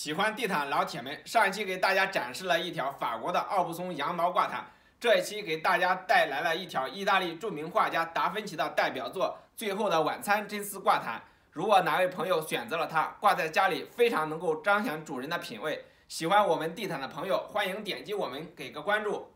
喜欢地毯老铁们，上一期给大家展示了一条法国的奥布松羊毛挂毯，这一期给大家带来了一条意大利著名画家达芬奇的代表作《最后的晚餐》真丝挂毯。如果哪位朋友选择了它，挂在家里非常能够彰显主人的品味。喜欢我们地毯的朋友，欢迎点击我们给个关注。